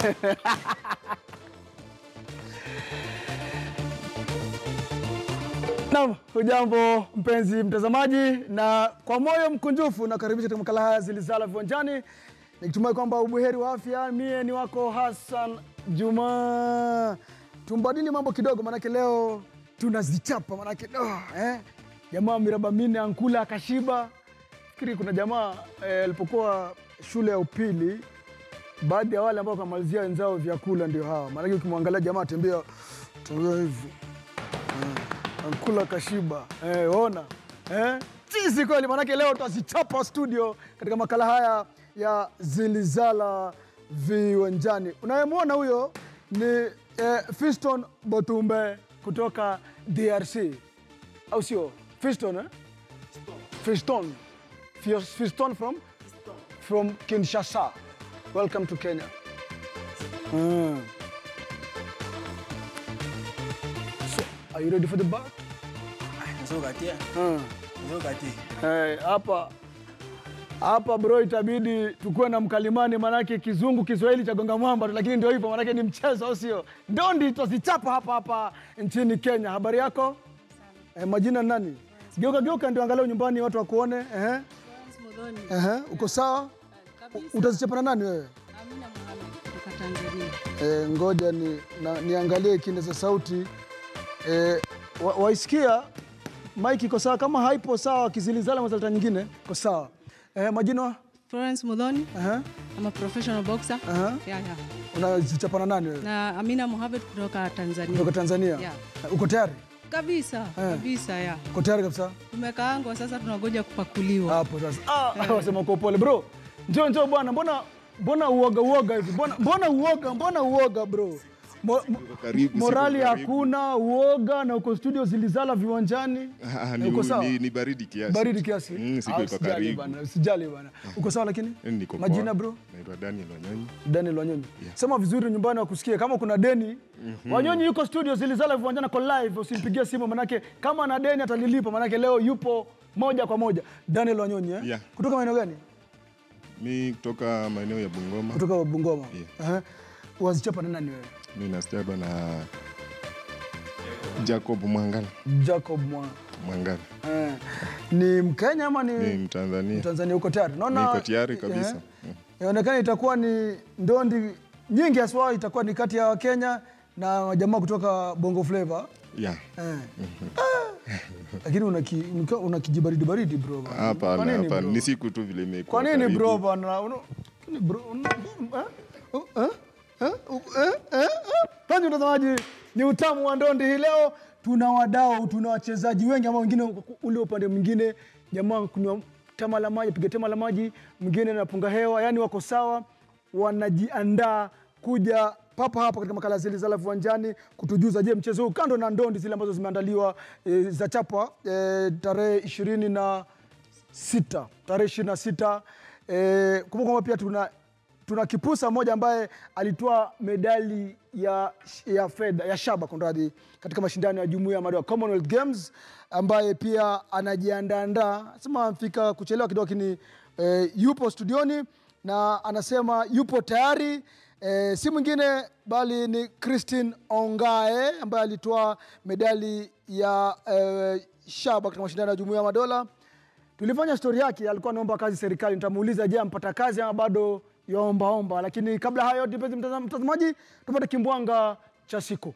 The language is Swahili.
Naam, hujambo mpenzi mtazamaji, na kwa moyo mkunjufu nakaribisha katika makala haya zilizala viwanjani, nikitumai kwamba ubuheri wa afya. Mie ni wako Hassan Juma. Tumbadili mambo kidogo, manake leo tunazichapa, maanake oh, eh, jamaa miraba minne ankula akashiba. Fikiri kuna jamaa eh, alipokuwa shule ya upili, baadhi ya wale ambao wakamalizia wenzao vyakula ndio hawa, maanake ukimwangalia jamaa tembea tembea hivi ankula kashiba eh, ona eh? Sisi kweli, maanake leo tutazichapa studio katika makala haya ya zilizala viwanjani. Unayemwona huyo ni eh, Fiston Botumbe kutoka DRC, au sio? Fiston eh? Fiston Fiston from from Kinshasa. Welcome to Kenya. Mm. So, are you ready for the bath? Nzokatia, Mm. nzokatia. Hey, hapa hapa bro, itabidi tukuwe na mkalimani, manake kizungu Kiswahili cha gonga mwamba lakini ndio hivyo, manake ni mchezo, au sio? Ndondi twazichapa hapa hapa nchini Kenya. Habari yako? Eh, majina nani? Geuka geuka, ndio angalau nyumbani watu wakuone. Ehe, ehe, uko sawa? Utazichapa na nani wewe? Eh, ngoja ni, na, niangalie kinde za sauti eh, wa, waisikia mike iko sawa? Kama haipo sawa, kizilizala mazalta nyingine iko sawa. Eh, majina Florence Mudhoni. Ehe, I'm a professional boxer. Aha. Yeah, yeah. unazichapana nani wewe? Na Amina Mohamed kutoka Tanzania. Kutoka Tanzania? Yeah. Eh, Uko tayari? Kabisa, kabisa ya. Uko tayari kabisa? Tumekaangwa sasa tunangoja kupakuliwa. Hapo sasa. Ah, wasema kwa pole bro. Njoo njoo bwana, mbona mbona uoga uoga hivi? Mbona mbona uoga? Mbona uoga bro? Mo, mo, karibu, morali hakuna, uoga na uko studio zilizala viwanjani. Ah, Eh, uko sawa? ni, ni baridi kiasi. Baridi kiasi. Mm, siku Ah, iko karibu. bwana, sijali bwana. Uko sawa lakini? Eh, niko poa. Majina bro? Naitwa Daniel Wanyonyi. Daniel Wanyonyi. Yeah. Sema vizuri nyumbani wakusikie. Kama kuna deni, Mm -hmm. Wanyonyi yuko studio zilizala viwanjani kwa live, usimpigie simu manake kama ana deni atalilipa manake leo yupo moja kwa moja. Daniel Wanyonyi eh? Yeah. Kutoka maeneo gani? Mi kutoka maeneo ya Bungoma. Kutoka Bungoma. Yeah. Uh-huh. Wazichapa na nani wewe? Mi nasichaba na Jacob Mwangala. Jacob Mwa. Mwangala Eh. Ni Mkenya ama ni ni Mtanzania. Tanzania uko tayari? Naona Niko tayari kabisa. Inaonekana yeah. Itakuwa ni ndondi nyingi haswa itakuwa ni kati ya Wakenya na jamaa kutoka Bongo Flava. Yeah. Eh. Lakini una kijibaridi baridi bro. Hapana, hapana. Ni siku tu vile imekuwa. Kwa nini bro bana? Penzi mtazamaji, ni utamu wa ndondi hii leo. Tuna wadau, tuna wachezaji wengi ambao wengine ule upande mwingine, jamaa kunywa tama la maji, piga tama la maji, mwingine anapunga hewa, yani wako sawa, wanajiandaa kuja papa hapo katika makala zile za viwanjani kutujuza, je, mchezo huu kando na ndondi zile ambazo zimeandaliwa e, za chapa e, tarehe ishirini na sita. Tarehe ishirini na sita e, kumbuka kwamba pia tuna tuna kipusa mmoja ambaye alitoa medali ya, ya fedha ya shaba kunradhi katika mashindano ya jumuiya ya madola Commonwealth Games ambaye pia anajiandaandaa sema amfika kuchelewa kidogo lakini e, yupo studioni na anasema yupo tayari e, si mwingine bali ni Christine Ongae ambaye alitoa medali ya e, shaba katika mashindano ya jumuiya ya madola tulifanya stori yake, alikuwa anaomba kazi serikali. Nitamuuliza, je, ampata kazi ama bado yaombaomba? Lakini kabla hayo, mpenzi mtazamaji, tupate kimbwanga cha siku.